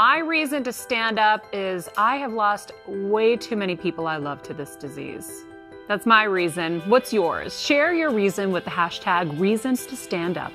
My reason to stand up is I have lost way too many people I love to this disease. That's my reason. What's yours? Share your reason with the hashtag reasons to stand up.